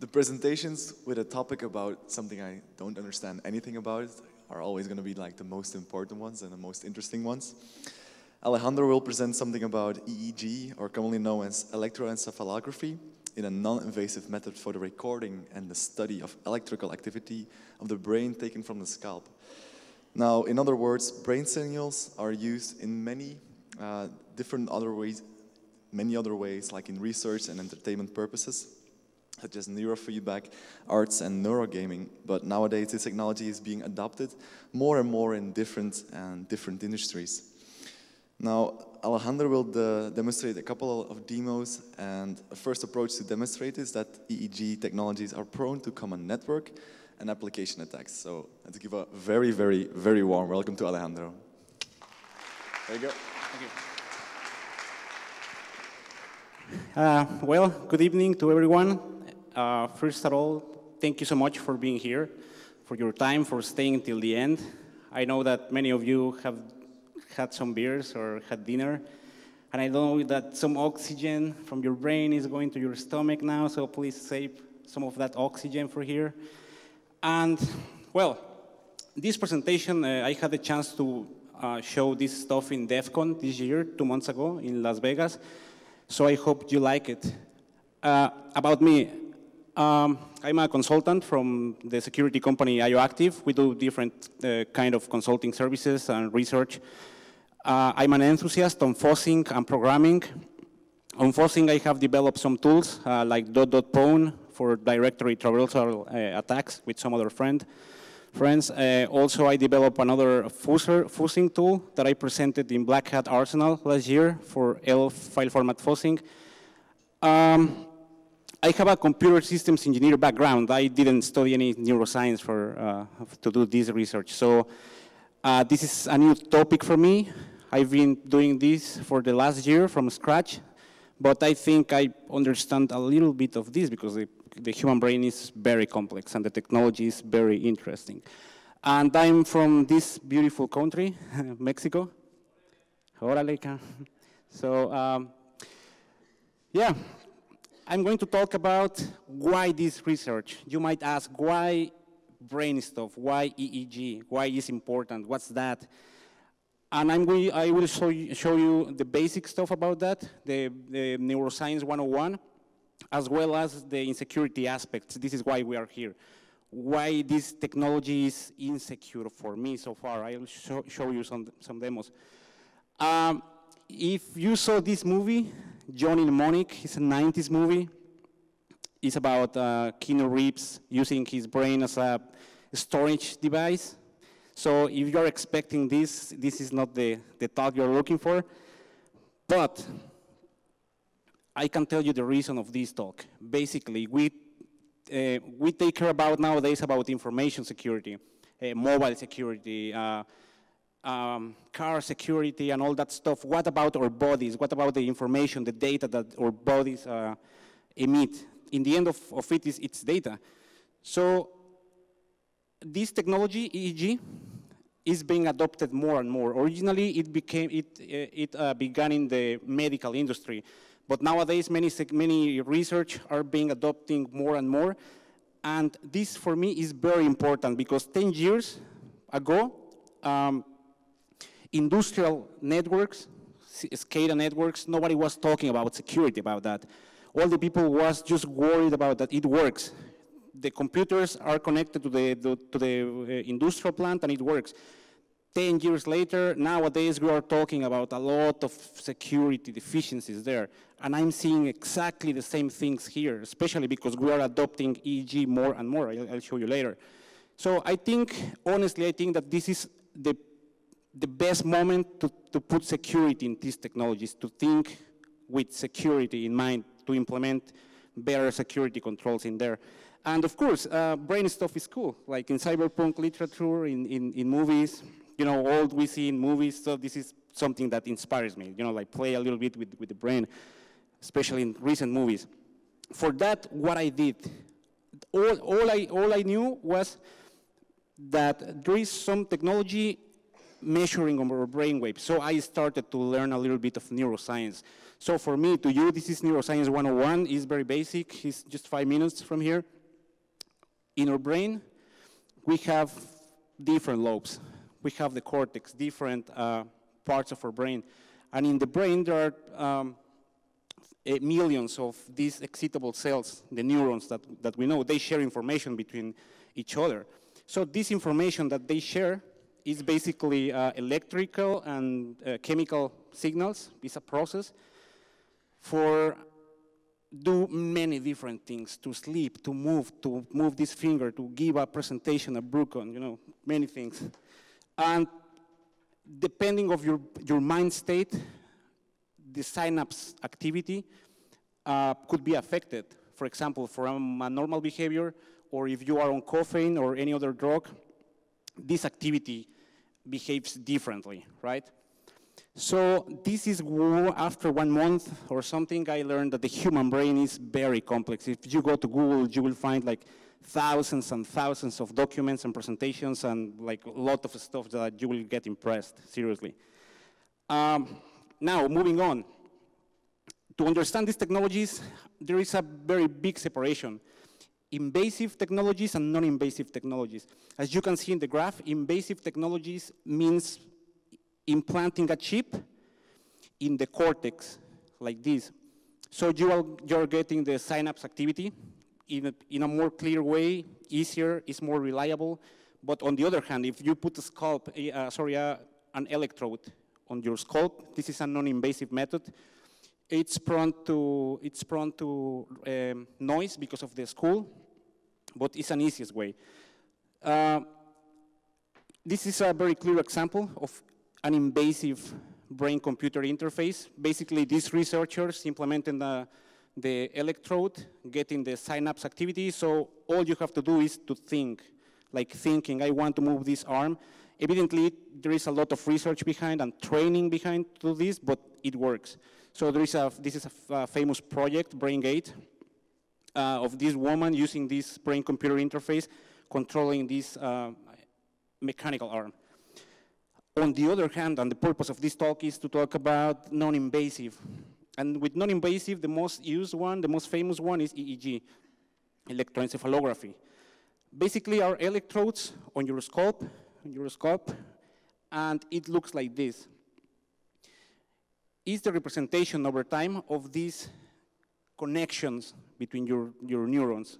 the presentations with a topic about something I don't understand anything about are always going to be like the most important ones and the most interesting ones. Alejandro will present something about EEG, or commonly known as electroencephalography, in a non-invasive method for the recording and the study of electrical activity of the brain taken from the scalp. Now, in other words, brain signals are used in many uh, different other ways, many other ways, like in research and entertainment purposes, such as neurofeedback, arts, and neurogaming. But nowadays, this technology is being adopted more and more in different and different industries. Now, Alejandro will de demonstrate a couple of demos, and a first approach to demonstrate is that EEG technologies are prone to common network and application attacks. So, and to give a very, very, very warm welcome to Alejandro. There you go. Thank you. Uh, well, good evening to everyone. Uh, first of all, thank you so much for being here, for your time, for staying until the end. I know that many of you have had some beers or had dinner, and I know that some oxygen from your brain is going to your stomach now, so please save some of that oxygen for here. And, well, this presentation, uh, I had the chance to uh, show this stuff in DEF CON this year, two months ago in Las Vegas, so I hope you like it. Uh, about me, um, I'm a consultant from the security company IOActive. We do different uh, kind of consulting services and research. Uh, I'm an enthusiast on fuzzing and programming. On fuzzing, I have developed some tools uh, like dot dot pwn for directory traversal uh, attacks with some other friend, friends. Uh, also, I developed another fuzzing tool that I presented in Black Hat Arsenal last year for ELF file format fuzzing. Um, I have a computer systems engineer background. I didn't study any neuroscience for, uh, to do this research. So uh, this is a new topic for me. I've been doing this for the last year from scratch, but I think I understand a little bit of this because the, the human brain is very complex and the technology is very interesting. And I'm from this beautiful country, Mexico. So, um, yeah, I'm going to talk about why this research. You might ask, why brain stuff? Why EEG? Why is important? What's that? And I'm going, I will show you, show you the basic stuff about that, the, the Neuroscience 101, as well as the insecurity aspects. This is why we are here. Why this technology is insecure for me so far. I'll show, show you some, some demos. Um, if you saw this movie, Johnny Mnemonic is a 90s movie. It's about uh, Keanu Reeves using his brain as a storage device. So if you're expecting this, this is not the, the talk you're looking for. But I can tell you the reason of this talk. Basically, we, uh, we take care about nowadays about information security, uh, mobile security, uh, um, car security and all that stuff, what about our bodies? What about the information, the data that our bodies uh, emit? In the end of, of it is it's data. So this technology, EEG, is being adopted more and more. Originally, it became it it uh, began in the medical industry, but nowadays many many research are being adopting more and more. And this for me is very important because 10 years ago, um, industrial networks, SCADA networks, nobody was talking about security about that. All the people was just worried about that it works. The computers are connected to the, the to the uh, industrial plant and it works. 10 years later, nowadays we are talking about a lot of security deficiencies there. And I'm seeing exactly the same things here, especially because we are adopting EEG more and more. I'll, I'll show you later. So I think, honestly, I think that this is the the best moment to, to put security in these technologies, to think with security in mind, to implement better security controls in there. And of course, uh, brain stuff is cool, like in cyberpunk literature, in, in, in movies, you know, all we see in movies, so this is something that inspires me, you know, like play a little bit with, with the brain, especially in recent movies. For that, what I did, all, all, I, all I knew was that there is some technology measuring our brain waves. So I started to learn a little bit of neuroscience. So for me, to you, this is Neuroscience 101. It's very basic. It's just five minutes from here. In our brain, we have different lobes. We have the cortex, different uh, parts of our brain. And in the brain, there are um, millions of these excitable cells, the neurons that, that we know. They share information between each other. So this information that they share is basically uh, electrical and uh, chemical signals. It's a process for do many different things, to sleep, to move, to move this finger, to give a presentation, a Brucon, you know, many things. And depending of your, your mind state, the synapse activity uh, could be affected. For example, from a normal behavior, or if you are on caffeine or any other drug, this activity behaves differently, right? So this is after one month or something, I learned that the human brain is very complex. If you go to Google, you will find like thousands and thousands of documents and presentations and like a lot of stuff that you will get impressed, seriously. Um, now, moving on. To understand these technologies, there is a very big separation. Invasive technologies and non-invasive technologies. As you can see in the graph, invasive technologies means implanting a chip in the cortex, like this. So you are, you're getting the synapse activity in a, in a more clear way, easier, is more reliable. But on the other hand, if you put a scalp, uh, sorry, uh, an electrode on your scalp, this is a non-invasive method. It's prone to, it's prone to um, noise because of the school, but it's an easiest way. Uh, this is a very clear example of an invasive brain-computer interface. Basically, these researchers implemented the, the electrode, getting the synapse activity, so all you have to do is to think, like thinking, I want to move this arm. Evidently, there is a lot of research behind and training behind to this, but it works. So there is a, this is a famous project, BrainGate, uh, of this woman using this brain-computer interface, controlling this uh, mechanical arm. On the other hand, and the purpose of this talk is to talk about non-invasive. And with non-invasive, the most used one, the most famous one is EEG, electroencephalography. Basically, our electrodes on your scalp, on your scalp, and it looks like this. Is the representation over time of these connections between your, your neurons.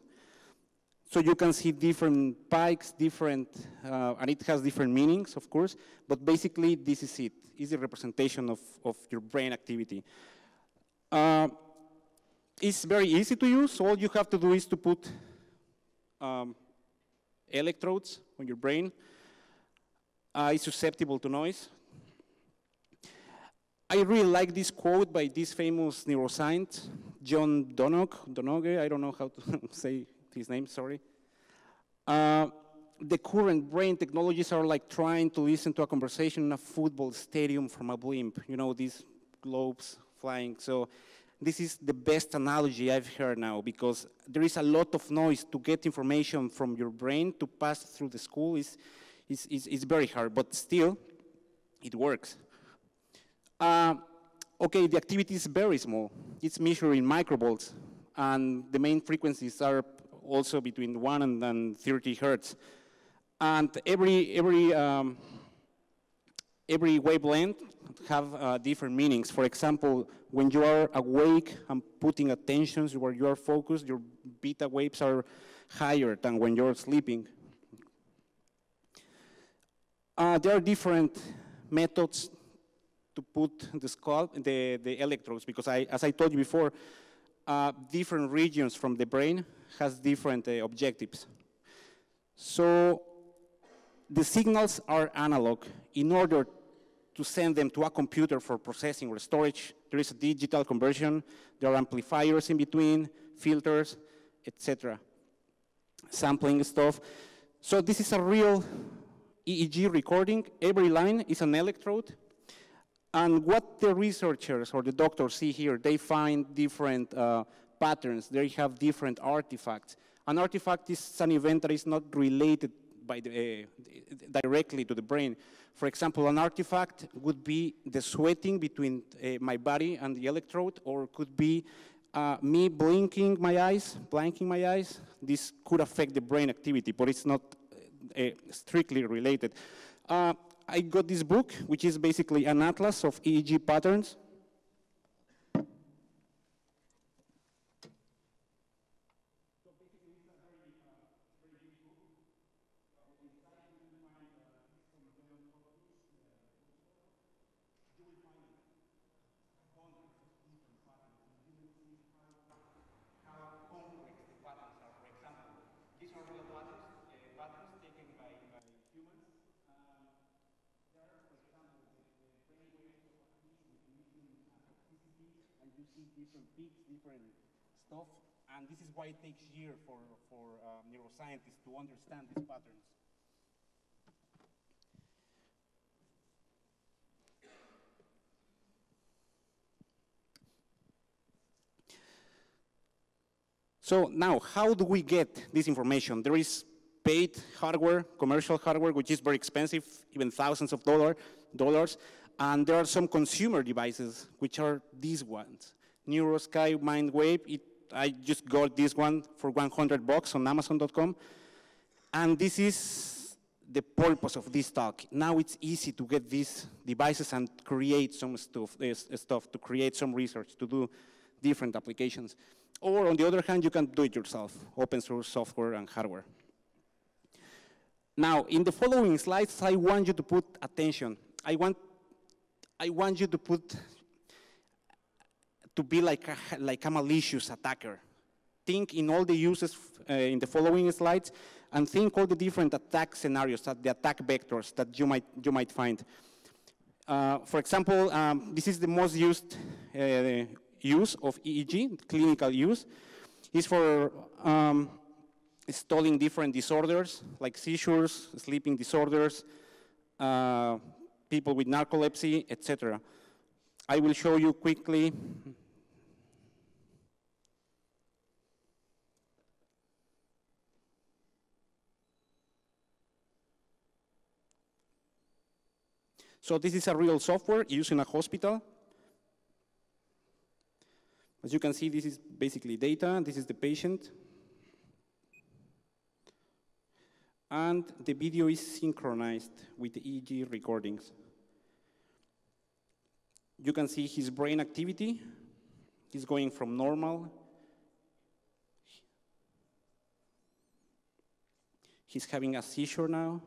So you can see different pikes, different, uh, and it has different meanings, of course, but basically this is it. It's a representation of, of your brain activity. Uh, it's very easy to use. All you have to do is to put um, electrodes on your brain. Uh, it's susceptible to noise. I really like this quote by this famous neuroscientist, John Donog, Donoghue, I don't know how to say his name, sorry. Uh, the current brain technologies are like trying to listen to a conversation in a football stadium from a blimp, you know, these globes flying. So this is the best analogy I've heard now because there is a lot of noise to get information from your brain to pass through the school is, is, is, is very hard, but still, it works. Uh, okay, the activity is very small. It's measured in microvolts, and the main frequencies are also between 1 and, and 30 hertz. And every, every, um, every wavelength have uh, different meanings. For example, when you are awake and putting attention where you are focused, your beta waves are higher than when you're sleeping. Uh, there are different methods to put the scalp, the, the electrodes, because I, as I told you before, uh, different regions from the brain has different uh, objectives. So the signals are analog. In order to send them to a computer for processing or storage, there is a digital conversion. There are amplifiers in between, filters, etc. Sampling stuff. So this is a real EEG recording. Every line is an electrode and what the researchers or the doctors see here, they find different uh, patterns. They have different artifacts. An artifact is an event that is not related by the, uh, directly to the brain. For example, an artifact would be the sweating between uh, my body and the electrode, or could be uh, me blinking my eyes, blinking my eyes. This could affect the brain activity, but it's not uh, strictly related. I got this book, which is basically an atlas of EEG patterns. different peaks, different stuff, and this is why it takes years for, for uh, neuroscientists to understand these patterns. So now, how do we get this information? There is paid hardware, commercial hardware, which is very expensive, even thousands of dollar, dollars, and there are some consumer devices, which are these ones. NeuroSky MindWave. It, I just got this one for 100 bucks on Amazon.com. And this is the purpose of this talk. Now it's easy to get these devices and create some stuff, eh, this stuff, to create some research, to do different applications. Or on the other hand, you can do it yourself, open source software and hardware. Now, in the following slides, I want you to put attention. I want, I want you to put to be like a, like a malicious attacker. Think in all the uses uh, in the following slides and think all the different attack scenarios, that the attack vectors that you might, you might find. Uh, for example, um, this is the most used uh, use of EEG, clinical use, is for um, installing different disorders like seizures, sleeping disorders, uh, people with narcolepsy, etc. I will show you quickly So this is a real software used in a hospital. As you can see, this is basically data. This is the patient. And the video is synchronized with the EEG recordings. You can see his brain activity. He's going from normal. He's having a seizure now.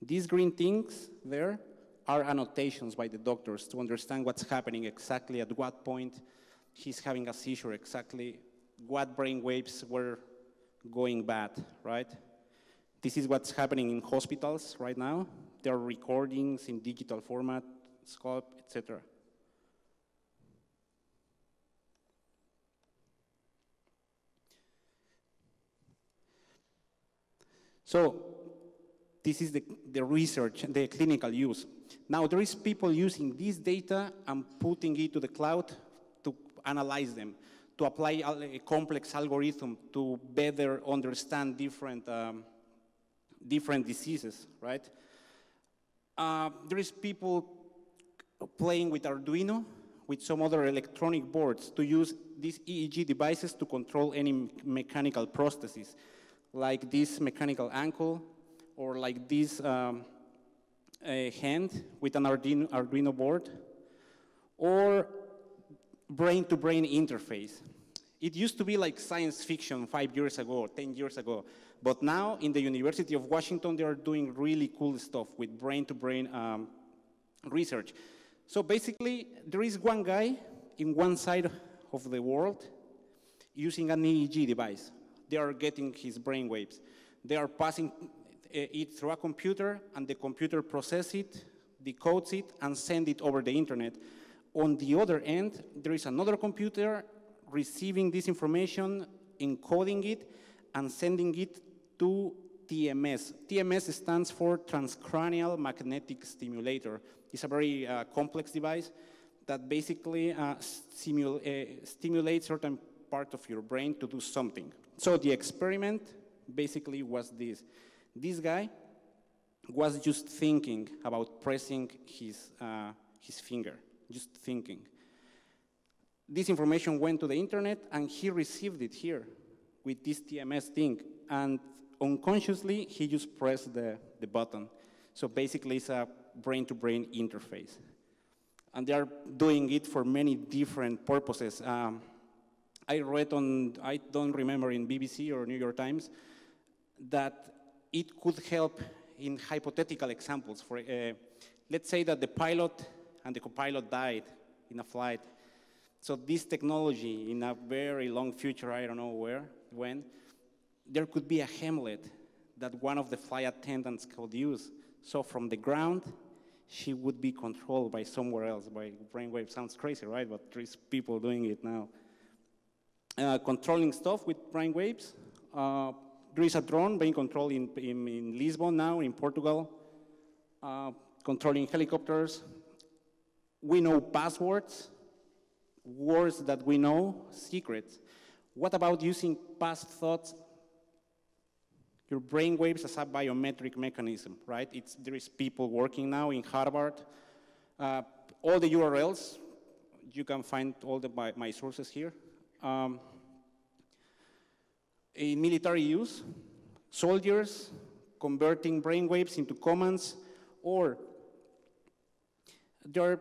These green things there are annotations by the doctors to understand what's happening exactly at what point he's having a seizure, exactly what brain waves were going bad, right? This is what's happening in hospitals right now. There are recordings in digital format, scope, etc. So this is the, the research, the clinical use. Now there is people using this data and putting it to the cloud to analyze them, to apply a complex algorithm to better understand different, um, different diseases, right? Uh, there is people playing with Arduino, with some other electronic boards to use these EEG devices to control any mechanical prostheses, like this mechanical ankle, or like this um, hand with an Arduino, Arduino board, or brain-to-brain -brain interface. It used to be like science fiction five years ago, 10 years ago. But now in the University of Washington, they are doing really cool stuff with brain-to-brain -brain, um, research. So basically, there is one guy in one side of the world using an EEG device. They are getting his brain waves. They are passing it through a computer, and the computer processes it, decodes it, and send it over the internet. On the other end, there is another computer receiving this information, encoding it, and sending it to TMS. TMS stands for transcranial magnetic stimulator. It's a very uh, complex device that basically uh, uh, stimulates certain part of your brain to do something. So the experiment basically was this. This guy was just thinking about pressing his, uh, his finger, just thinking. This information went to the internet and he received it here with this TMS thing. And unconsciously, he just pressed the, the button. So basically, it's a brain-to-brain -brain interface. And they are doing it for many different purposes. Um, I read on, I don't remember in BBC or New York Times, that it could help in hypothetical examples. For, uh, let's say that the pilot and the co-pilot died in a flight. So this technology, in a very long future, I don't know where, when, there could be a helmet that one of the flight attendants could use. So from the ground, she would be controlled by somewhere else, by brainwave. Sounds crazy, right? But there's people doing it now. Uh, controlling stuff with brainwaves. Uh, there is a drone being controlled in, in, in Lisbon now, in Portugal, uh, controlling helicopters. We know passwords, words that we know, secrets. What about using past thoughts? Your brain waves as a biometric mechanism, right? It's, there is people working now in Harvard. Uh, all the URLs, you can find all the, my, my sources here. Um, in military use, soldiers converting brainwaves into commands, or are,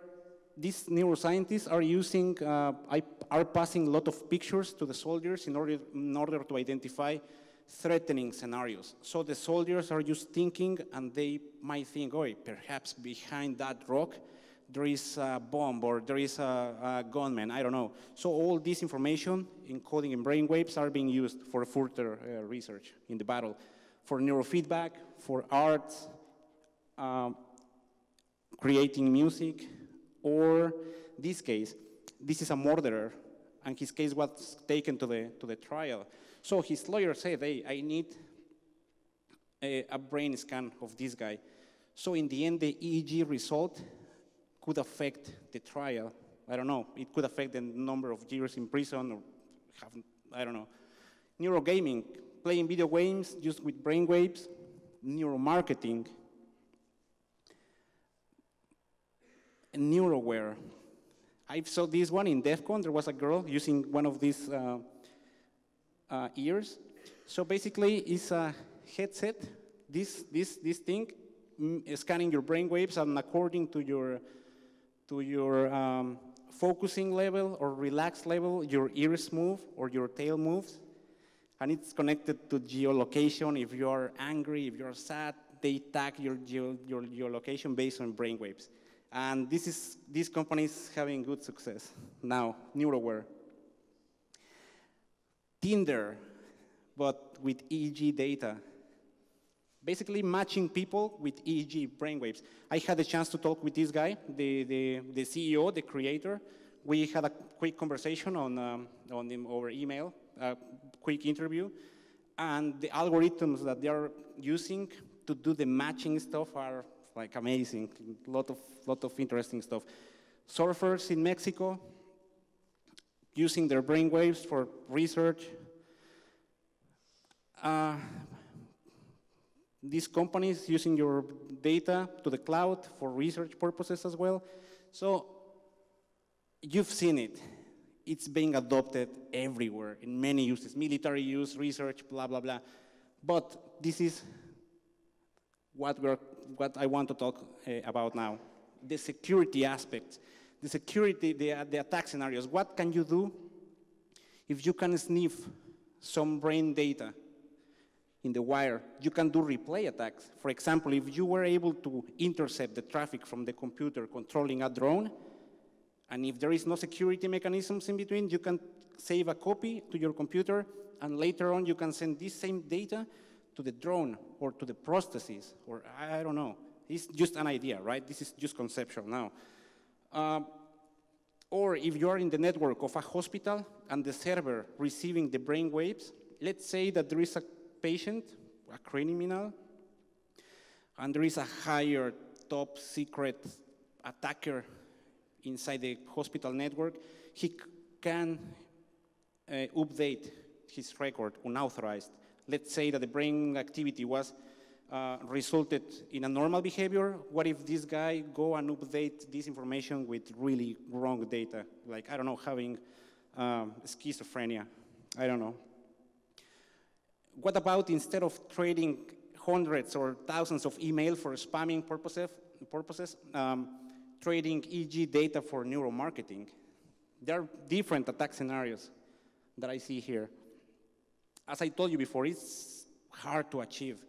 these neuroscientists are using, uh, are passing a lot of pictures to the soldiers in order, in order to identify threatening scenarios. So the soldiers are just thinking, and they might think, oh, perhaps behind that rock, there is a bomb or there is a, a gunman, I don't know. So all this information, encoding in brainwaves, are being used for further uh, research in the battle, for neurofeedback, for art, um, creating music, or this case, this is a murderer, and his case was taken to the, to the trial. So his lawyer said, hey, I need a, a brain scan of this guy. So in the end, the EEG result could affect the trial. I don't know. It could affect the number of years in prison or have, I don't know. Neurogaming, playing video games just with brainwaves, neuromarketing, and Neurowear. I saw this one in DEF CON. There was a girl using one of these uh, uh, ears. So basically, it's a headset, this, this, this thing, mm, scanning your brainwaves and according to your to your um, focusing level or relaxed level, your ears move or your tail moves. And it's connected to geolocation. If you're angry, if you're sad, they tag your, geo, your geolocation based on brainwaves. And this is, this company is having good success now, Neurowear. Tinder, but with EEG data basically matching people with EEG brainwaves. I had a chance to talk with this guy, the, the, the CEO, the creator. We had a quick conversation on, um, on him over email, a quick interview, and the algorithms that they are using to do the matching stuff are like amazing, a lot of, lot of interesting stuff. Surfers in Mexico using their brainwaves for research. Uh, these companies using your data to the cloud for research purposes as well. So you've seen it. It's being adopted everywhere in many uses, military use, research, blah, blah, blah. But this is what, we're, what I want to talk uh, about now. The security aspects, the security, the, the attack scenarios. What can you do if you can sniff some brain data in the wire, you can do replay attacks. For example, if you were able to intercept the traffic from the computer controlling a drone, and if there is no security mechanisms in between, you can save a copy to your computer, and later on you can send this same data to the drone or to the prosthesis, or I don't know. It's just an idea, right? This is just conceptual now. Uh, or if you are in the network of a hospital and the server receiving the brain waves, let's say that there is a patient, a criminal, and there is a higher top secret attacker inside the hospital network, he can uh, update his record unauthorized. Let's say that the brain activity was uh, resulted in a normal behavior? What if this guy go and update this information with really wrong data? Like, I don't know, having um, schizophrenia. I don't know. What about instead of trading hundreds or thousands of email for spamming purposes, purposes um, trading EEG data for neuromarketing? There are different attack scenarios that I see here. As I told you before, it's hard to achieve.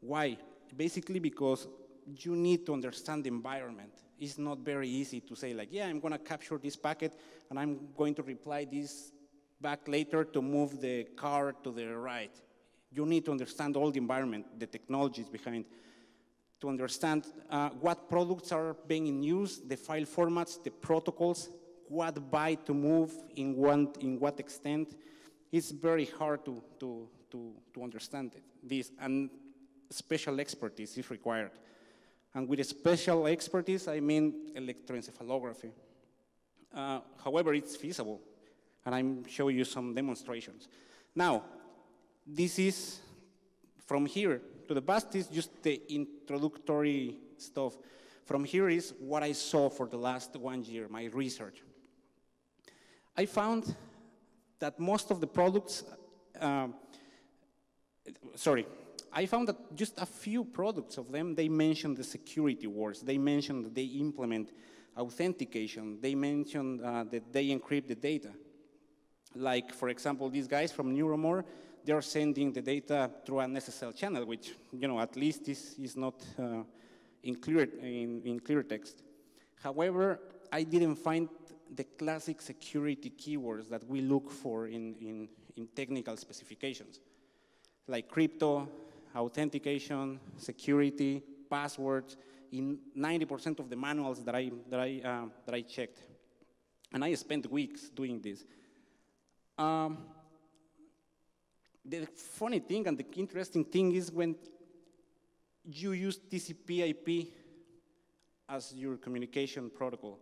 Why? Basically because you need to understand the environment. It's not very easy to say like, yeah, I'm gonna capture this packet and I'm going to reply this back later to move the car to the right. You need to understand all the environment, the technologies behind, to understand uh, what products are being in use, the file formats, the protocols, what byte to move, in, one, in what extent. It's very hard to, to, to, to understand it, this, and special expertise is required. And with special expertise, I mean electroencephalography. Uh, however, it's feasible, and I'm showing you some demonstrations. Now, this is from here to the past is just the introductory stuff. From here is what I saw for the last one year, my research. I found that most of the products, uh, sorry, I found that just a few products of them, they mention the security words. They mention that they implement authentication. They mention uh, that they encrypt the data. Like, for example, these guys from Neuromore, they're sending the data through an SSL channel, which, you know, at least is, is not uh, in, clear, in, in clear text. However, I didn't find the classic security keywords that we look for in, in, in technical specifications, like crypto, authentication, security, passwords, in 90% of the manuals that I, that, I, uh, that I checked. And I spent weeks doing this. Um, the funny thing and the interesting thing is when you use TCP IP as your communication protocol.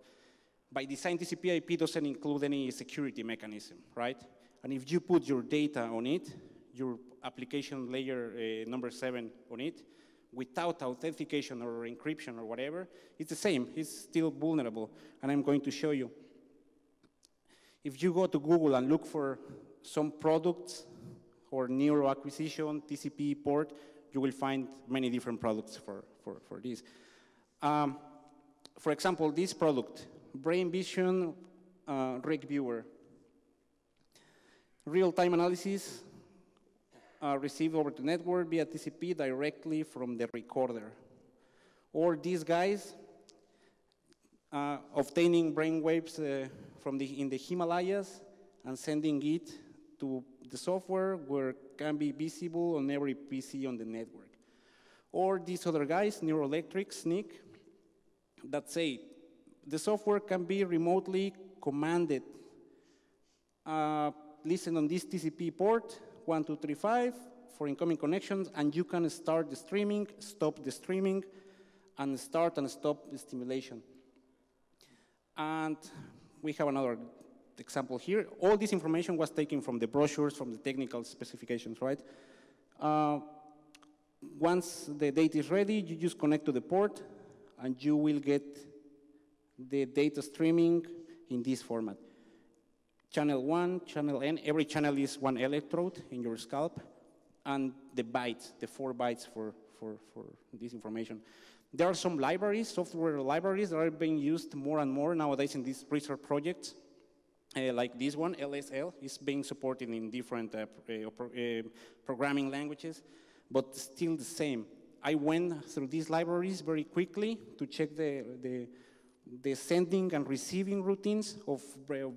By design, TCP IP doesn't include any security mechanism, right? And if you put your data on it, your application layer uh, number seven on it, without authentication or encryption or whatever, it's the same. It's still vulnerable, and I'm going to show you. If you go to Google and look for some products or neuro acquisition, TCP port, you will find many different products for, for, for this. Um, for example, this product, Brain Vision uh, Rec Viewer. Real-time analysis uh, received over the network via TCP directly from the recorder. Or these guys uh, obtaining brainwaves uh, from the, in the Himalayas and sending it to the software where can be visible on every PC on the network. Or these other guys, Neuroelectrics, NIC, that say the software can be remotely commanded. Uh, listen on this TCP port, 1235 for incoming connections, and you can start the streaming, stop the streaming, and start and stop the stimulation. And we have another example here. All this information was taken from the brochures, from the technical specifications, right? Uh, once the data is ready, you just connect to the port, and you will get the data streaming in this format. Channel one, channel N, every channel is one electrode in your scalp, and the bytes, the four bytes for, for, for this information. There are some libraries, software libraries that are being used more and more nowadays in these research projects. Uh, like this one, LSL, is being supported in different uh, uh, uh, programming languages, but still the same. I went through these libraries very quickly to check the, the, the sending and receiving routines of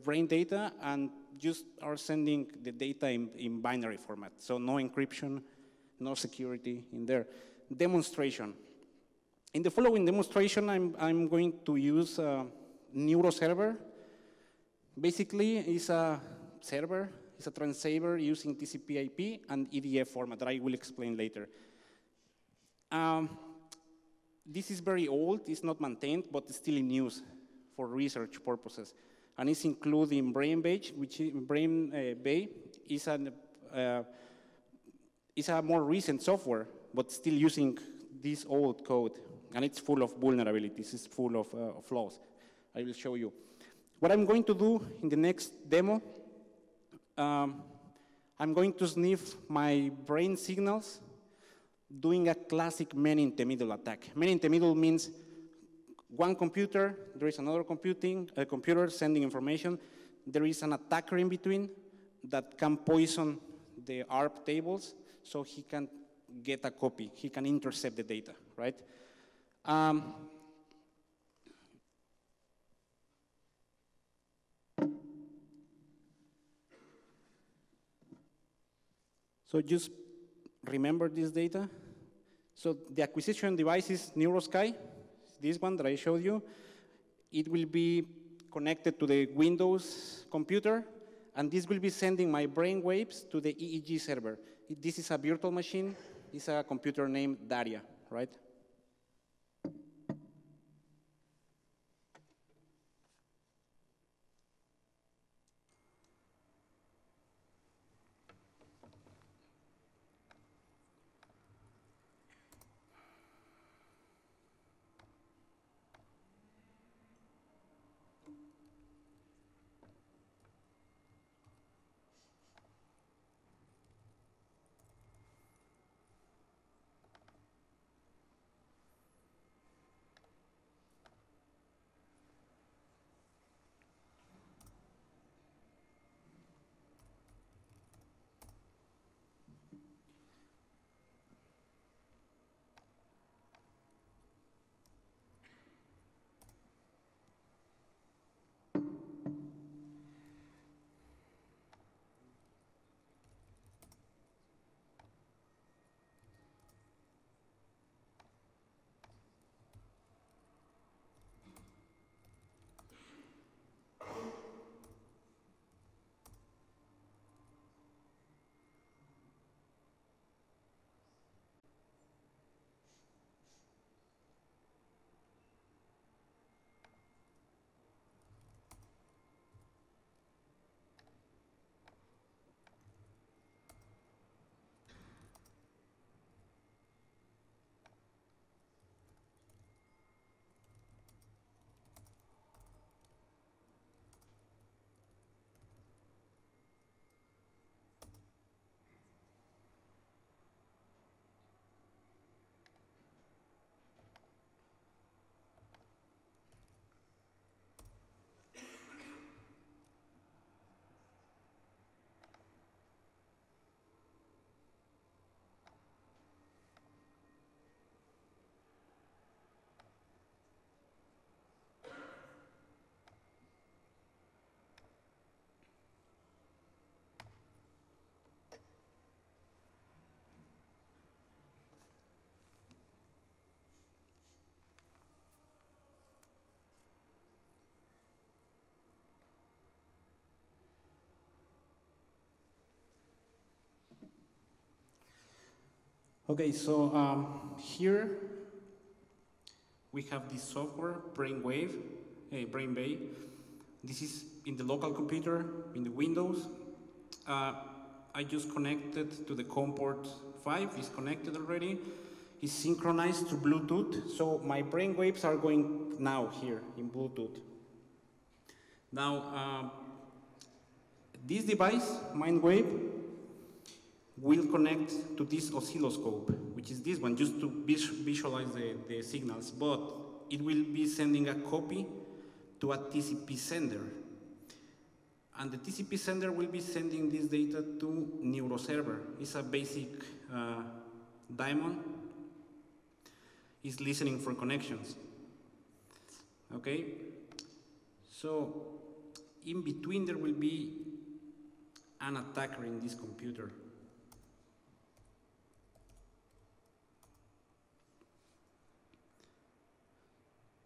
brain data and just are sending the data in, in binary format. So no encryption, no security in there. Demonstration. In the following demonstration, I'm, I'm going to use a NeuroServer. Basically, it's a server, it's a transceiver using TCP IP and EDF format that I will explain later. Um, this is very old, it's not maintained, but it's still in use for research purposes. And it's included in BrainBay, which is, Brain uh, Bay is, an, uh, is a more recent software but still using this old code, and it's full of vulnerabilities, it's full of uh, flaws. I will show you. What I'm going to do in the next demo, um, I'm going to sniff my brain signals doing a classic man in the middle attack. Man in the middle means one computer, there is another computing, a computer sending information, there is an attacker in between that can poison the ARP tables so he can get a copy, he can intercept the data, right? Um, so just remember this data. So the acquisition device is NeuroSky, this one that I showed you. It will be connected to the Windows computer, and this will be sending my brain waves to the EEG server. This is a virtual machine. It's a computer named Daria, right? Okay, so um, here we have this software, Brainwave, uh, BrainBay. This is in the local computer, in the Windows. Uh, I just connected to the COM port 5, it's connected already. It's synchronized to Bluetooth, so my brain waves are going now here in Bluetooth. Now, uh, this device, MindWave, will connect to this oscilloscope, which is this one, just to visualize the, the signals, but it will be sending a copy to a TCP sender. And the TCP sender will be sending this data to NeuroServer. It's a basic uh, daemon. It's listening for connections. Okay? So, in between there will be an attacker in this computer.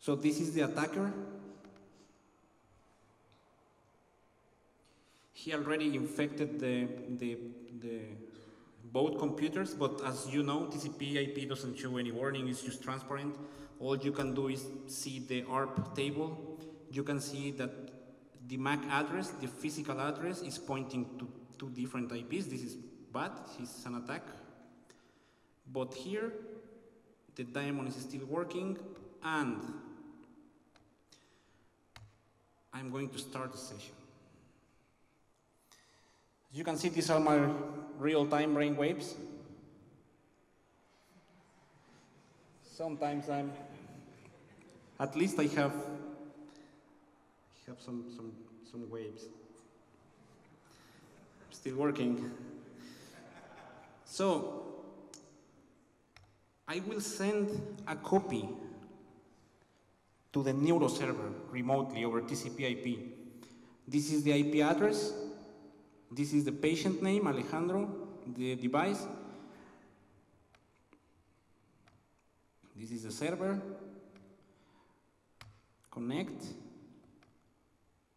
So this is the attacker. He already infected the, the, the both computers, but as you know, TCP IP doesn't show any warning, it's just transparent. All you can do is see the ARP table. You can see that the MAC address, the physical address, is pointing to two different IPs. This is bad, it's an attack. But here, the daemon is still working, and I'm going to start the session. As you can see, these are my real-time brain waves. Sometimes I'm, at least I have, I have some, some, some waves. I'm Still working. So, I will send a copy to the neuro server remotely over TCP IP. This is the IP address. This is the patient name, Alejandro, the device. This is the server. Connect.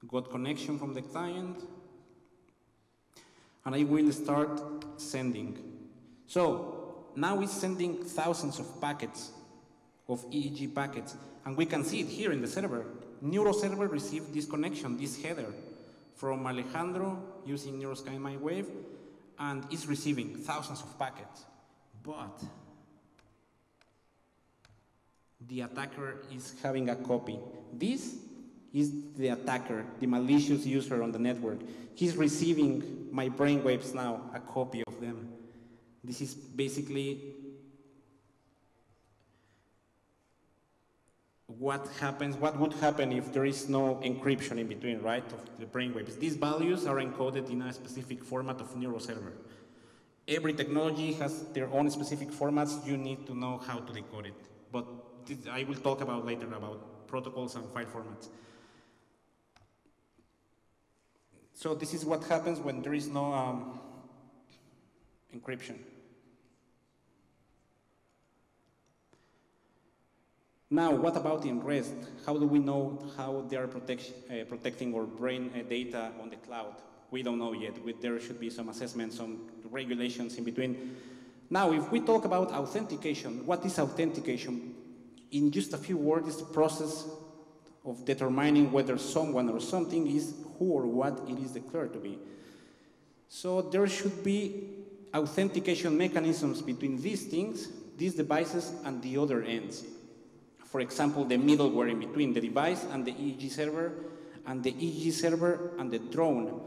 Got connection from the client. And I will start sending. So now it's sending thousands of packets, of EEG packets. And we can see it here in the server. Neuro server received this connection, this header from Alejandro using NeuroSky Wave, and is receiving thousands of packets. But the attacker is having a copy. This is the attacker, the malicious user on the network. He's receiving my brainwaves now, a copy of them. This is basically what happens, what would happen if there is no encryption in between, right, of the brainwaves. These values are encoded in a specific format of neuroserver. Every technology has their own specific formats. You need to know how to decode it. But I will talk about later about protocols and file formats. So this is what happens when there is no um, encryption. Now, what about in REST? How do we know how they are protect, uh, protecting our brain uh, data on the cloud? We don't know yet. We, there should be some assessments, some regulations in between. Now, if we talk about authentication, what is authentication? In just a few words, it's the process of determining whether someone or something is who or what it is declared to be. So there should be authentication mechanisms between these things, these devices, and the other ends. For example, the middleware in between the device and the EEG server, and the EEG server and the drone,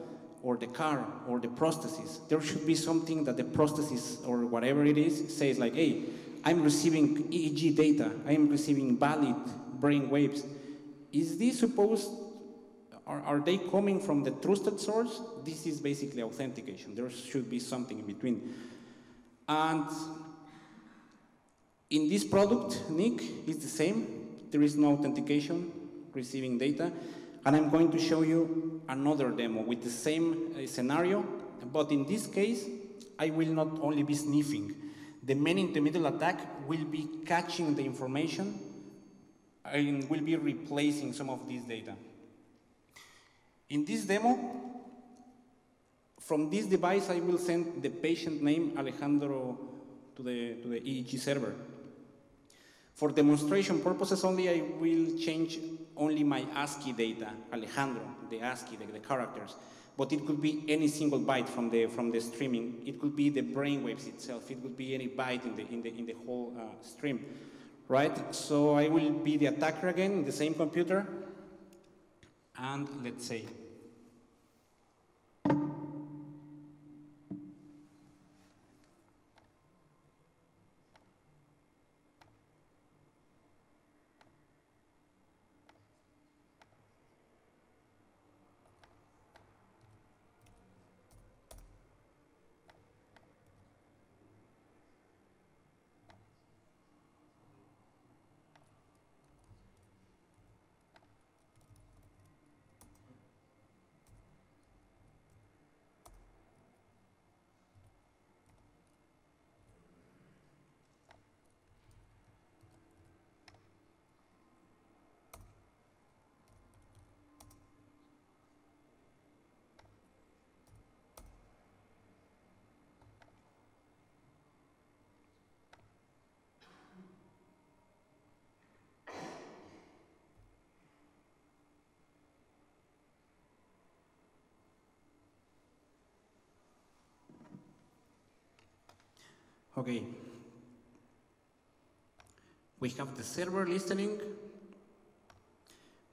or the car, or the prosthesis. There should be something that the prosthesis, or whatever it is, says like, hey, I'm receiving EEG data, I am receiving valid brain waves. Is this supposed, are, are they coming from the trusted source? This is basically authentication. There should be something in between. And in this product, Nick, is the same. There is no authentication, receiving data. And I'm going to show you another demo with the same uh, scenario, but in this case, I will not only be sniffing. The man in the middle attack will be catching the information and will be replacing some of this data. In this demo, from this device, I will send the patient name Alejandro to the, to the EEG server. For demonstration purposes only, I will change only my ASCII data, Alejandro, the ASCII, the, the characters. But it could be any single byte from the, from the streaming. It could be the brainwaves itself. It could be any byte in the, in the, in the whole uh, stream, right? So I will be the attacker again in the same computer. And let's say, Okay, We have the server listening.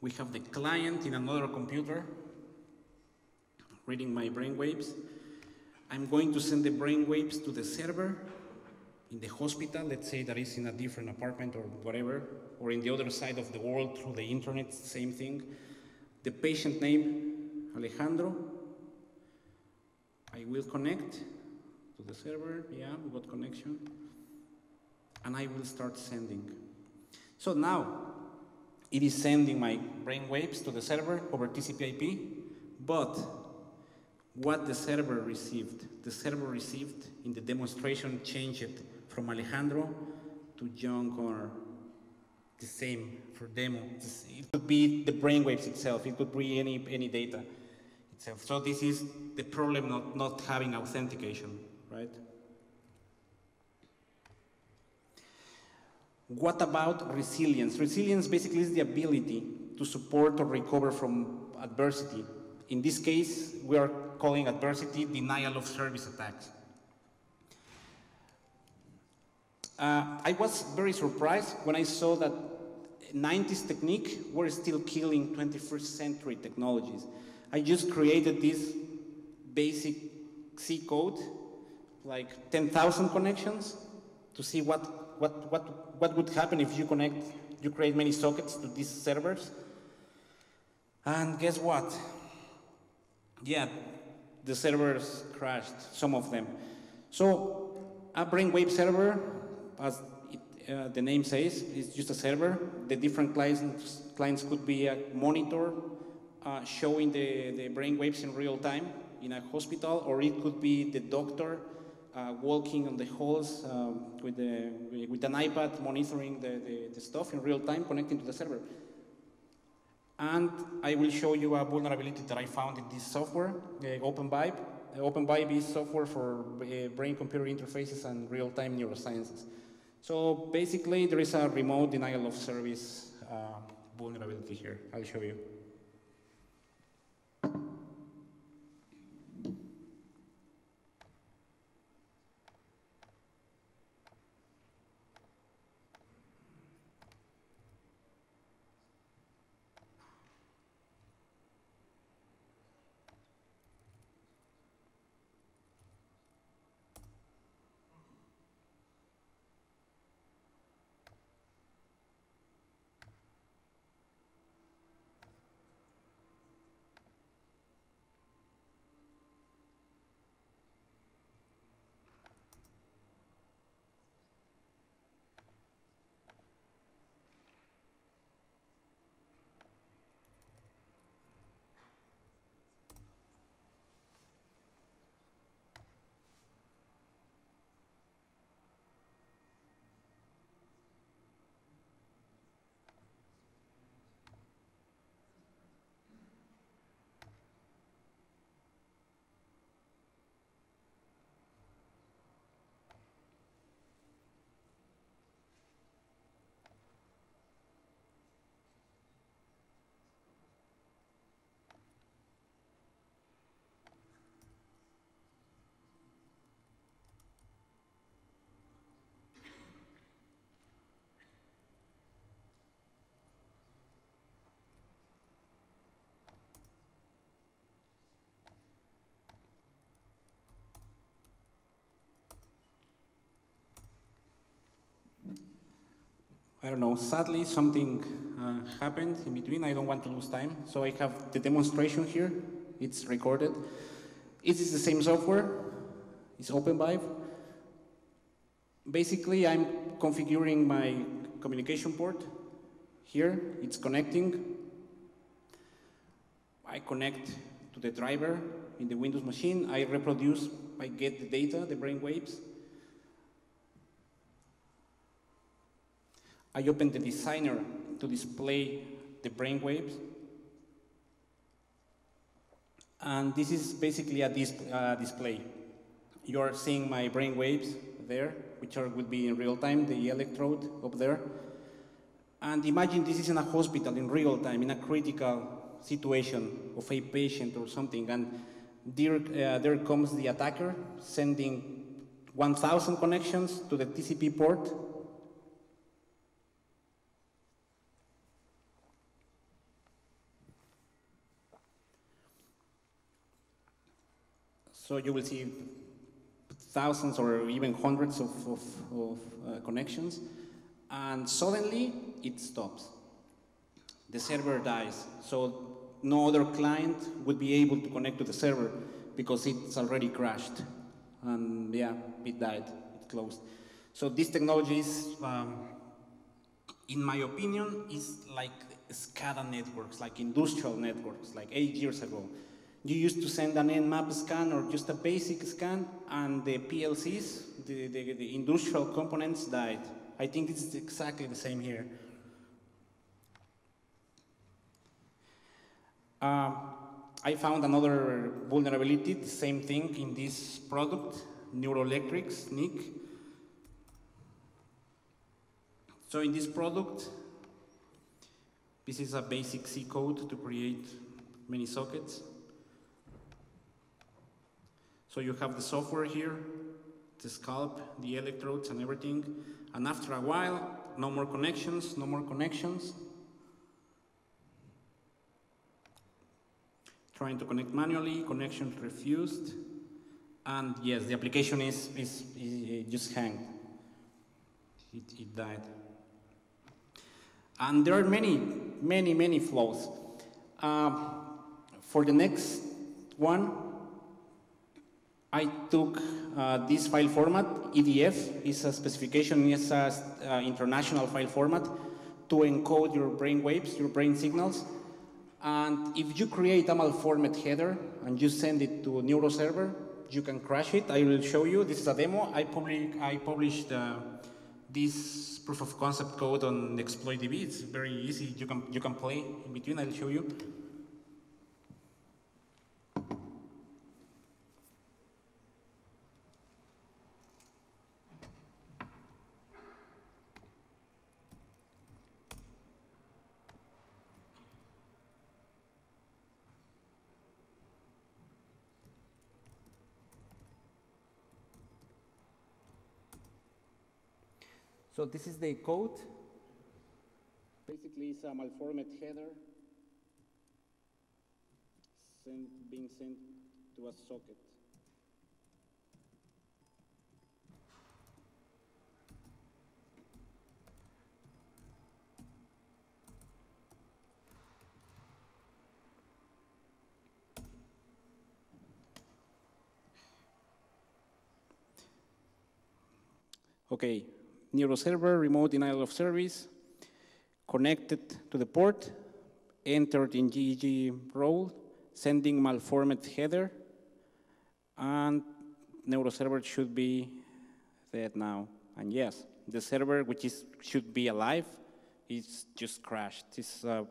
We have the client in another computer reading my brainwaves. I'm going to send the brainwaves to the server in the hospital, let's say that is in a different apartment or whatever, or in the other side of the world through the internet, same thing. The patient name, Alejandro. I will connect to the server, yeah, we got connection. And I will start sending. So now, it is sending my brainwaves to the server over TCP IP, but what the server received, the server received in the demonstration changed from Alejandro to John Connor. The same for demo. It could be the brainwaves itself. It could be any, any data itself. So this is the problem not, not having authentication, right? What about resilience? Resilience basically is the ability to support or recover from adversity. In this case, we are calling adversity denial of service attacks. Uh, I was very surprised when I saw that 90s technique were still killing 21st century technologies. I just created this basic C code, like 10,000 connections, to see what, what, what, what would happen if you connect, you create many sockets to these servers. And guess what? Yeah, the servers crashed, some of them. So a brainwave server as it, uh, the name says, is just a server. The different clients, clients could be a monitor uh, showing the, the brain waves in real time in a hospital, or it could be the doctor uh, walking on the halls um, with, the, with an iPad monitoring the, the, the, stuff in real time, connecting to the server. And I will show you a vulnerability that I found in this software, uh, OpenVibe. Uh, OpenVibe is software for uh, brain-computer interfaces and real-time neurosciences. So basically, there is a remote denial of service uh, vulnerability here. I'll show you. I don't know, sadly something uh, happened in between. I don't want to lose time. So I have the demonstration here. It's recorded. It is the same software. It's OpenVibe. Basically, I'm configuring my communication port. Here, it's connecting. I connect to the driver in the Windows machine. I reproduce, I get the data, the brain waves. I open the designer to display the brain waves. And this is basically a dis uh, display. You are seeing my brain waves there, which are, would be in real time, the electrode up there. And imagine this is in a hospital in real time, in a critical situation of a patient or something. And there, uh, there comes the attacker sending 1,000 connections to the TCP port So you will see thousands or even hundreds of, of, of uh, connections, and suddenly it stops. The server dies. So no other client would be able to connect to the server because it's already crashed. And yeah, it died, it closed. So this technology is, um, in my opinion, is like SCADA networks, like industrial networks, like eight years ago. You used to send an Nmap scan or just a basic scan, and the PLCs, the, the, the industrial components died. I think it's exactly the same here. Uh, I found another vulnerability, the same thing in this product, Neuroelectrics, NIC. So in this product, this is a basic C code to create many sockets. So you have the software here, the scalp, the electrodes and everything. And after a while, no more connections, no more connections. trying to connect manually, connection refused, and yes, the application is, is, is just hanged. It, it died. And there are many, many, many flaws. Uh, for the next one, I took uh, this file format, EDF, is a specification, is an uh, international file format to encode your brain waves, your brain signals, and if you create a malformed header and you send it to NeuroServer, you can crash it. I will show you. This is a demo. I, public, I published uh, this proof of concept code on ExploitDB. It's very easy. You can, you can play in between. I'll show you. So this is the code. Basically, it's a malformed header sent, being sent to a socket. Okay, NeuroServer, remote denial of service, connected to the port, entered in GEG role, sending malformed header, and NeuroServer should be dead now. And yes, the server, which is should be alive, is just crashed. It's a,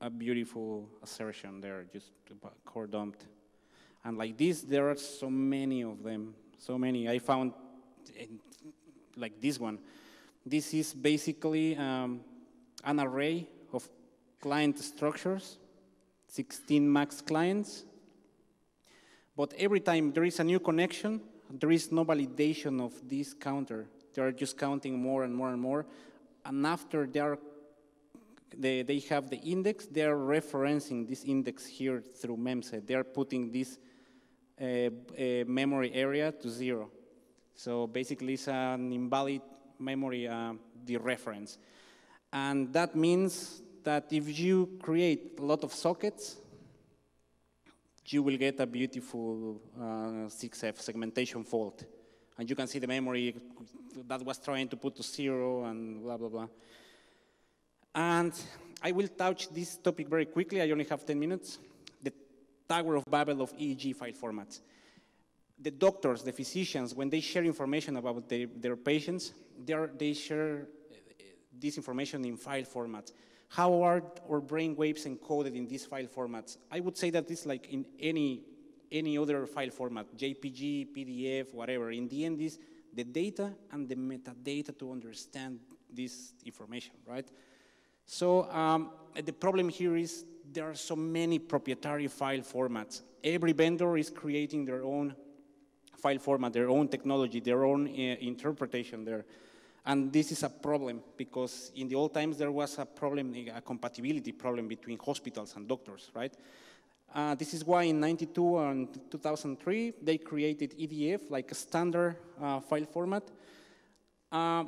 a beautiful assertion there, just core dumped. And like this, there are so many of them, so many. I found like this one. This is basically um, an array of client structures, 16 max clients. But every time there is a new connection, there is no validation of this counter. They are just counting more and more and more. And after they, are, they, they have the index, they are referencing this index here through memset. They are putting this uh, uh, memory area to zero. So basically, it's an invalid memory uh, dereference. And that means that if you create a lot of sockets, you will get a beautiful uh, 6F segmentation fault. And you can see the memory that was trying to put to zero and blah, blah, blah. And I will touch this topic very quickly. I only have 10 minutes. The Tower of Babel of EEG file formats the doctors, the physicians, when they share information about their, their patients, they share uh, this information in file formats. How are our brain waves encoded in these file formats? I would say that it's like in any, any other file format, JPG, PDF, whatever. In the end, is the data and the metadata to understand this information, right? So um, the problem here is there are so many proprietary file formats. Every vendor is creating their own file format, their own technology, their own uh, interpretation there. And this is a problem because in the old times there was a problem, a compatibility problem between hospitals and doctors, right? Uh, this is why in 92 and 2003, they created EDF, like a standard uh, file format. Uh,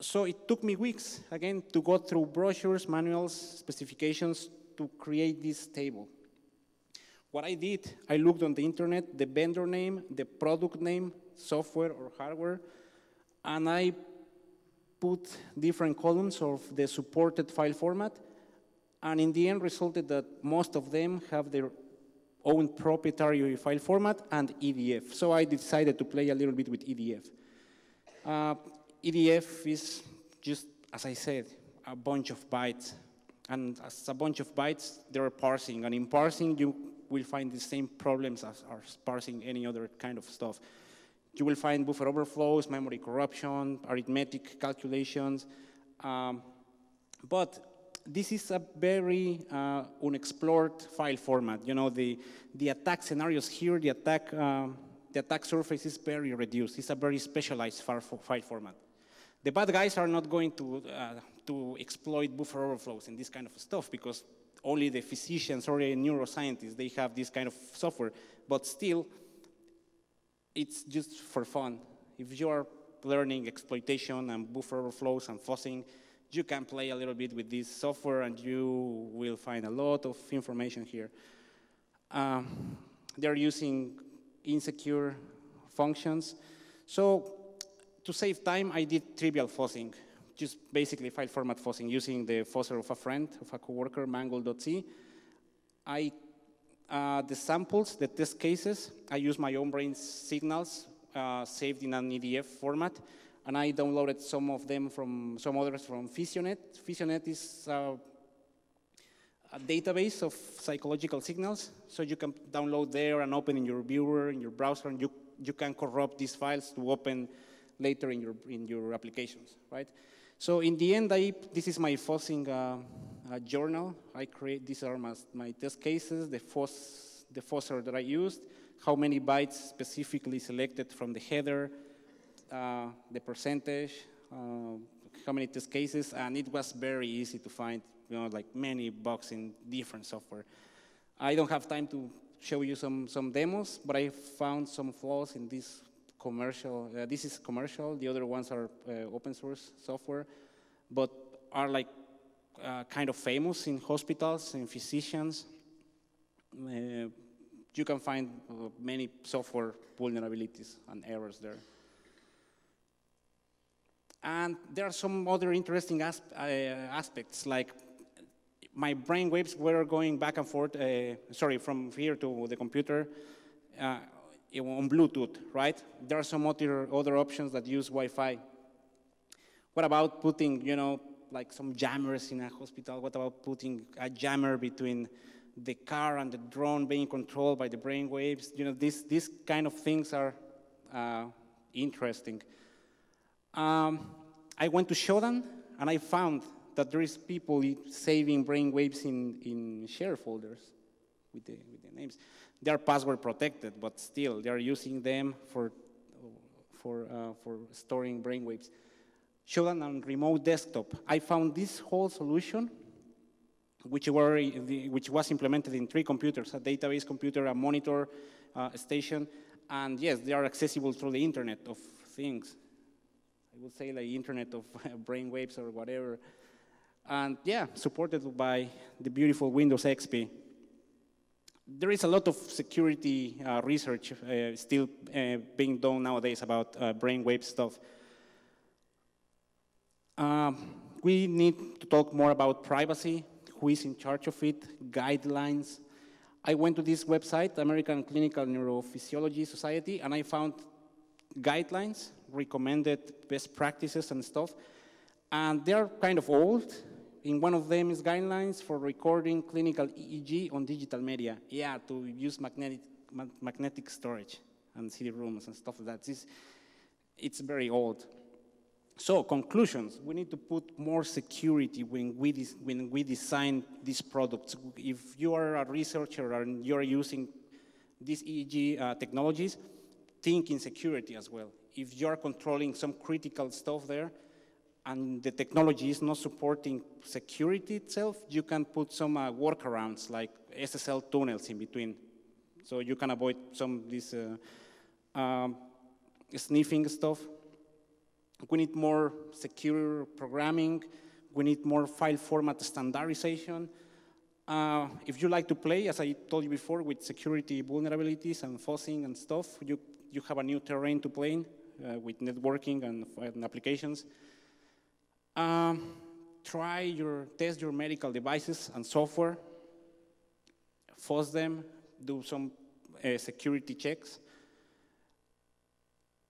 so it took me weeks, again, to go through brochures, manuals, specifications to create this table. What I did, I looked on the internet, the vendor name, the product name, software or hardware, and I put different columns of the supported file format, and in the end resulted that most of them have their own proprietary file format and EDF. So I decided to play a little bit with EDF. Uh, EDF is just, as I said, a bunch of bytes. And as a bunch of bytes, there are parsing. And in parsing, you will find the same problems as, as parsing any other kind of stuff. You will find buffer overflows, memory corruption, arithmetic calculations. Um, but this is a very uh, unexplored file format. You know, the, the attack scenarios here, the attack, uh, the attack surface is very reduced. It's a very specialized file format. The bad guys are not going to, uh, to exploit buffer overflows and this kind of stuff because only the physicians or the neuroscientists, they have this kind of software. But still, it's just for fun. If you are learning exploitation and buffer overflows and fuzzing, you can play a little bit with this software and you will find a lot of information here. Um, they're using insecure functions. So to save time, I did trivial fuzzing, just basically file format fuzzing using the fuzzer of a friend, of a coworker, mangle.c. I, uh, the samples, the test cases, I use my own brain signals uh, saved in an EDF format, and I downloaded some of them from, some others from Physionet. Physionet is uh, a database of psychological signals, so you can download there and open in your viewer, in your browser, and you, you can corrupt these files to open later in your, in your applications, right? So in the end, I, this is my fuzzing uh, uh, journal. I create, these are my, my test cases, the, fuzz, the fuzzer that I used, how many bytes specifically selected from the header, uh, the percentage, uh, how many test cases, and it was very easy to find, you know, like many bugs in different software. I don't have time to show you some, some demos, but I found some flaws in this commercial. Uh, this is commercial. The other ones are uh, open source software, but are like uh, kind of famous in hospitals and physicians. Uh, you can find uh, many software vulnerabilities and errors there. And there are some other interesting asp uh, aspects, like my brain waves were going back and forth, sorry, from here to the computer on Bluetooth, right? There are some other, other options that use Wi-Fi. What about putting, you know, like some jammers in a hospital? What about putting a jammer between the car and the drone being controlled by the brain waves? You know, these, these kind of things are uh, interesting. Um, I went to Shodan, and I found that there is people saving brain waves in, in share folders with the, with the names. They are password protected, but still, they are using them for, for, uh, for storing brainwaves. Shodan on remote desktop. I found this whole solution, which, were, which was implemented in three computers, a database computer, a monitor uh, station, and yes, they are accessible through the Internet of Things. I would say like Internet of brainwaves or whatever. And yeah, supported by the beautiful Windows XP there is a lot of security uh, research uh, still uh, being done nowadays about uh, brainwave stuff. Um, we need to talk more about privacy, who is in charge of it, guidelines. I went to this website, American Clinical Neurophysiology Society, and I found guidelines, recommended best practices and stuff. And they're kind of old, in one of them is guidelines for recording clinical EEG on digital media. Yeah, to use magnetic, ma magnetic storage and CD-ROMs and stuff like that. It's, it's very old. So conclusions, we need to put more security when we, when we design these products. If you are a researcher and you're using these EEG uh, technologies, think in security as well. If you're controlling some critical stuff there, and the technology is not supporting security itself, you can put some uh, workarounds like SSL tunnels in between. So you can avoid some of this uh, um, sniffing stuff. We need more secure programming. We need more file format standardization. Uh, if you like to play, as I told you before, with security vulnerabilities and fuzzing and stuff, you, you have a new terrain to play in uh, with networking and, and applications. Um, try your, test your medical devices and software, fuzz them, do some uh, security checks.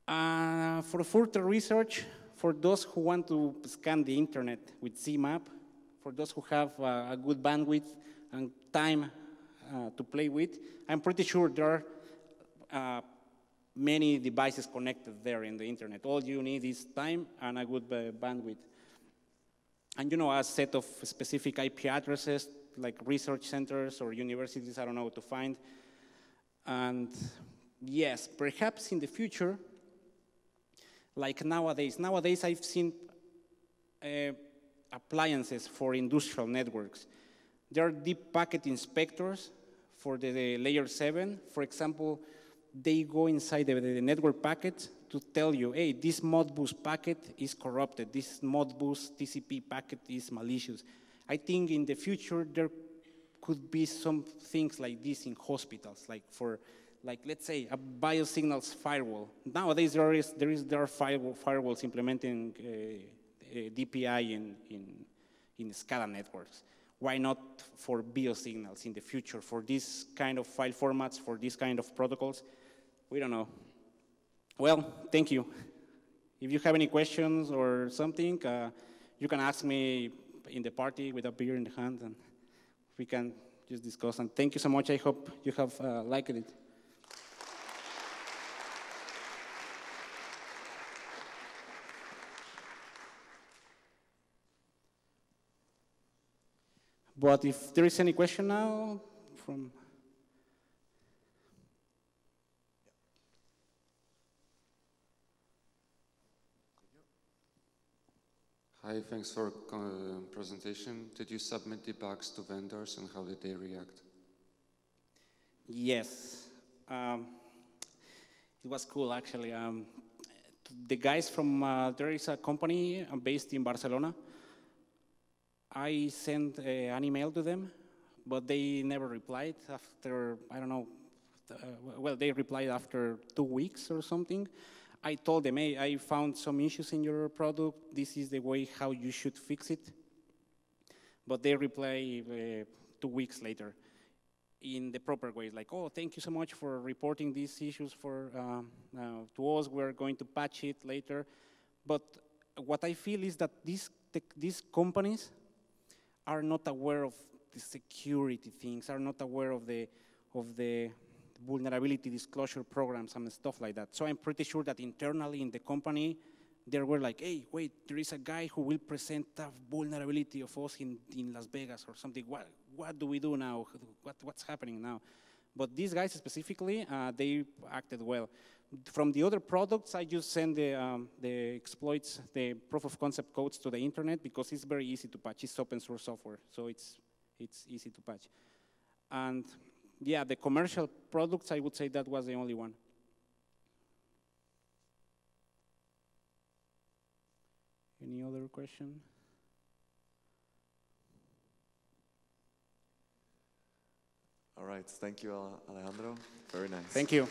Uh, for further research, for those who want to scan the internet with ZMAP, for those who have uh, a good bandwidth and time uh, to play with, I'm pretty sure there are uh, many devices connected there in the internet. All you need is time and a good uh, bandwidth. And you know, a set of specific IP addresses, like research centers or universities, I don't know, to find. And yes, perhaps in the future, like nowadays, nowadays I've seen uh, appliances for industrial networks. There are deep packet inspectors for the, the layer seven. For example, they go inside the, the, network packet to tell you, hey, this Modbus packet is corrupted, this Modbus TCP packet is malicious. I think in the future there could be some things like this in hospitals, like for, like let's say a biosignals firewall. Nowadays there is there is there are firewall, firewalls implementing uh, uh, DPI in, in in SCADA networks. Why not for biosignals in the future for this kind of file formats, for this kind of protocols? We don't know. Well, thank you. If you have any questions or something, uh, you can ask me in the party with a beer in the hand, and we can just discuss. And thank you so much. I hope you have uh, liked it. But if there is any question now from Hi, thanks for uh, presentation. Did you submit debugs to vendors and how did they react? Yes, um, it was cool actually. Um, the guys from, uh, there is a company based in Barcelona. I sent uh, an email to them, but they never replied after, I don't know, uh, well, they replied after two weeks or something. I told them, hey, I found some issues in your product. This is the way how you should fix it. But they reply uh, two weeks later in the proper way, like, oh, thank you so much for reporting these issues for um, uh, to us. We're going to patch it later. But what I feel is that these these companies are not aware of the security things, are not aware of the of the vulnerability disclosure programs and stuff like that. So I'm pretty sure that internally in the company, they were like, hey, wait, there is a guy who will present a vulnerability of us in, in Las Vegas or something. What, what do we do now? What, what's happening now? But these guys specifically, uh, they acted well. From the other products, I just send the, um, the exploits, the proof of concept codes to the internet because it's very easy to patch. It's open source software, so it's, it's easy to patch. And yeah, the commercial products, I would say that was the only one. Any other question? All right, thank you, Alejandro. Very nice. Thank you.